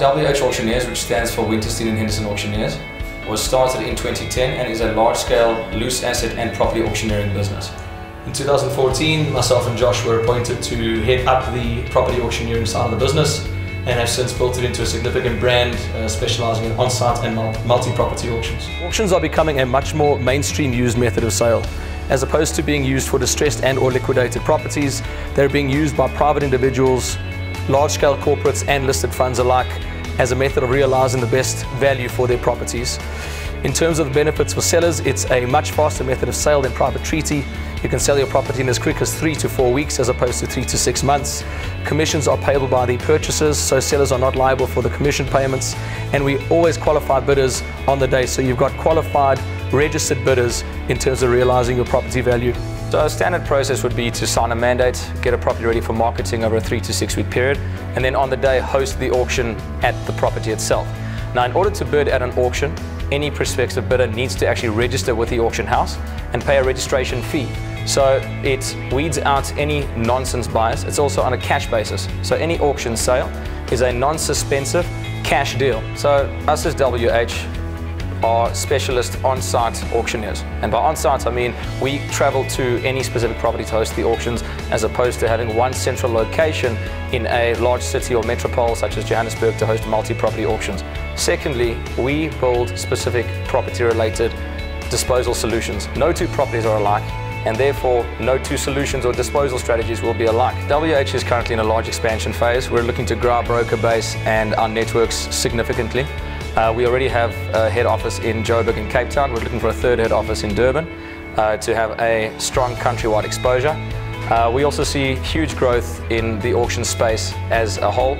WH Auctioneers, which stands for Winterstein and Henderson Auctioneers, was started in 2010 and is a large-scale loose asset and property auctioneering business. In 2014, myself and Josh were appointed to head up the property auctioneering side of the business and have since built it into a significant brand uh, specializing in on-site and multi-property auctions. Auctions are becoming a much more mainstream used method of sale. As opposed to being used for distressed and or liquidated properties, they're being used by private individuals, large-scale corporates and listed funds alike as a method of realizing the best value for their properties. In terms of the benefits for sellers, it's a much faster method of sale than private treaty. You can sell your property in as quick as three to four weeks as opposed to three to six months. Commissions are payable by the purchasers, so sellers are not liable for the commission payments. And we always qualify bidders on the day, so you've got qualified, registered bidders in terms of realizing your property value. So a standard process would be to sign a mandate, get a property ready for marketing over a three to six week period, and then on the day host the auction at the property itself. Now in order to bid at an auction, any prospective bidder needs to actually register with the auction house and pay a registration fee. So it weeds out any nonsense buyers. It's also on a cash basis. So any auction sale is a non-suspensive cash deal. So us as WH are specialist on-site auctioneers. And by on-site, I mean we travel to any specific property to host the auctions as opposed to having one central location in a large city or metropole such as Johannesburg to host multi-property auctions. Secondly, we build specific property-related disposal solutions. No two properties are alike and therefore no two solutions or disposal strategies will be alike. WH is currently in a large expansion phase. We're looking to grow our broker base and our networks significantly. Uh, we already have a head office in Joburg and Cape Town. We're looking for a third head office in Durban uh, to have a strong countrywide exposure. Uh, we also see huge growth in the auction space as a whole.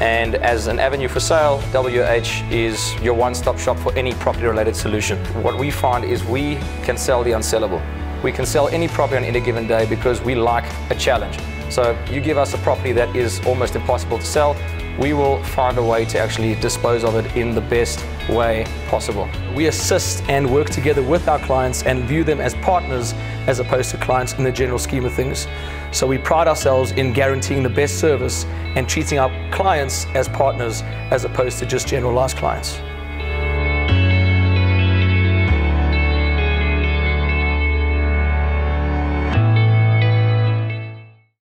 And as an avenue for sale, WH is your one-stop shop for any property-related solution. What we find is we can sell the unsellable. We can sell any property on any given day because we like a challenge. So you give us a property that is almost impossible to sell, we will find a way to actually dispose of it in the best way possible. We assist and work together with our clients and view them as partners as opposed to clients in the general scheme of things. So we pride ourselves in guaranteeing the best service and treating our clients as partners as opposed to just generalized clients.